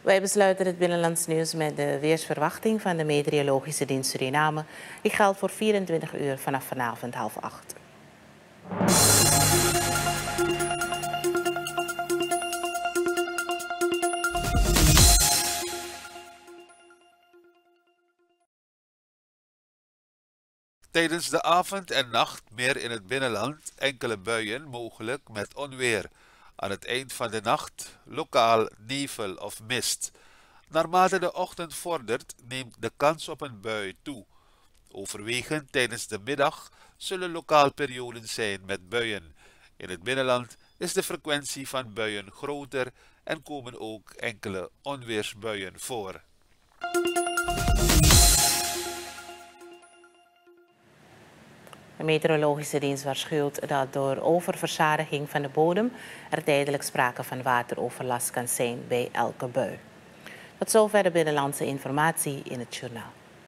Wij besluiten het binnenlands nieuws met de weersverwachting van de Meteorologische Dienst Suriname. Die geldt voor 24 uur vanaf vanavond half acht. Tijdens de avond en nacht meer in het binnenland enkele buien mogelijk met onweer. Aan het eind van de nacht lokaal nevel of mist. Naarmate de ochtend vordert neemt de kans op een bui toe. Overwegend tijdens de middag zullen lokaal perioden zijn met buien. In het binnenland is de frequentie van buien groter en komen ook enkele onweersbuien voor. De meteorologische dienst waarschuwt dat door oververzadiging van de bodem er tijdelijk sprake van wateroverlast kan zijn bij elke bui. Tot zover de binnenlandse informatie in het journaal.